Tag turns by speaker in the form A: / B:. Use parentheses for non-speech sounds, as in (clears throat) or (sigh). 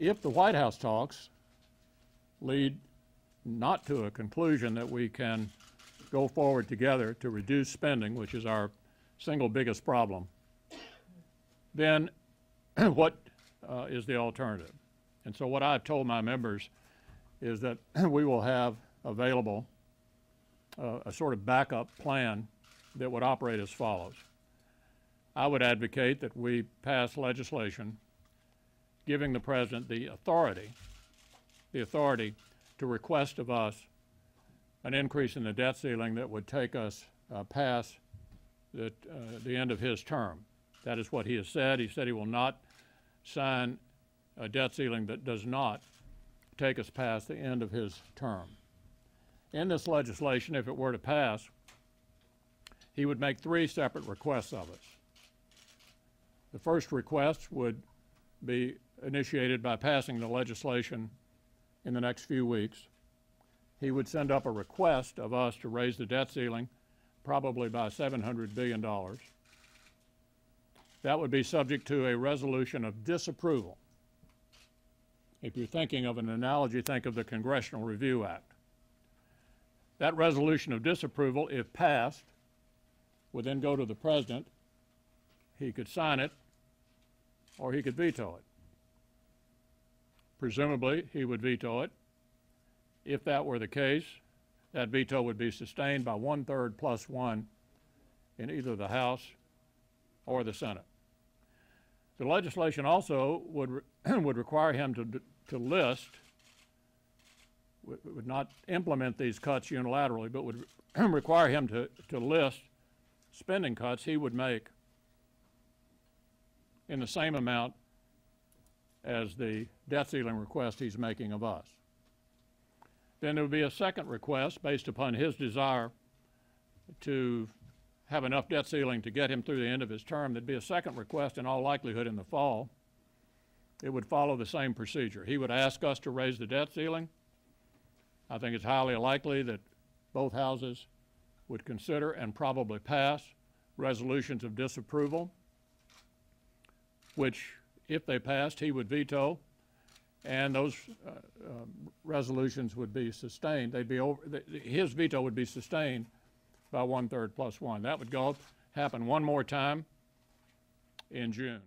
A: if the White House talks lead not to a conclusion that we can go forward together to reduce spending, which is our single biggest problem, then (clears throat) what uh, is the alternative? And so what I've told my members is that (clears throat) we will have available uh, a sort of backup plan that would operate as follows. I would advocate that we pass legislation giving the president the authority, the authority to request of us an increase in the debt ceiling that would take us uh, past the, uh, the end of his term. That is what he has said. He said he will not sign a debt ceiling that does not take us past the end of his term. In this legislation, if it were to pass, he would make three separate requests of us. The first request would be initiated by passing the legislation in the next few weeks. He would send up a request of us to raise the debt ceiling probably by $700 billion. That would be subject to a resolution of disapproval. If you're thinking of an analogy, think of the Congressional Review Act. That resolution of disapproval, if passed, would then go to the president. He could sign it or he could veto it. Presumably, he would veto it. If that were the case, that veto would be sustained by one third plus one in either the House or the Senate. The legislation also would, re (clears throat) would require him to, to list, would not implement these cuts unilaterally, but would (clears throat) require him to, to list spending cuts he would make in the same amount as the debt ceiling request he's making of us. Then there would be a second request based upon his desire to have enough debt ceiling to get him through the end of his term. There'd be a second request in all likelihood in the fall. It would follow the same procedure. He would ask us to raise the debt ceiling. I think it's highly likely that both houses would consider and probably pass resolutions of disapproval, which, if they passed, he would veto, and those uh, uh, resolutions would be sustained. They'd be over, his veto would be sustained by one third plus one. That would go happen one more time in June.